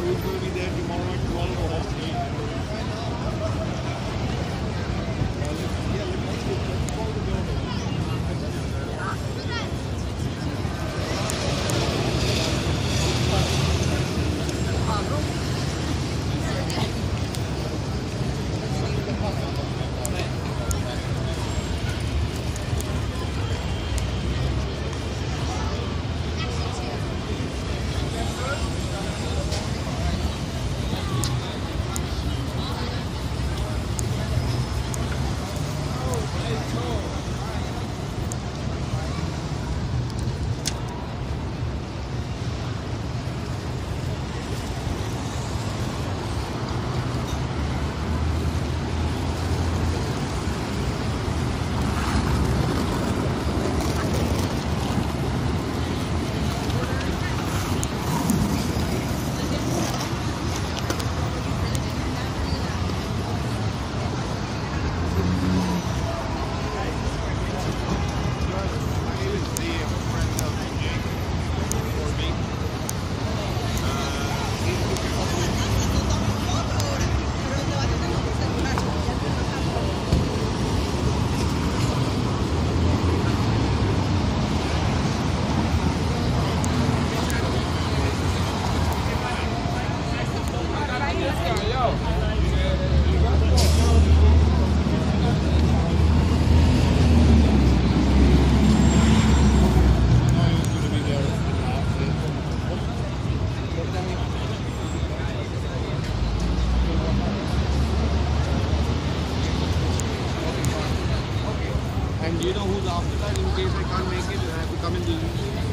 who's going to be there tomorrow you know who's after that in case I can't make it and I have to come in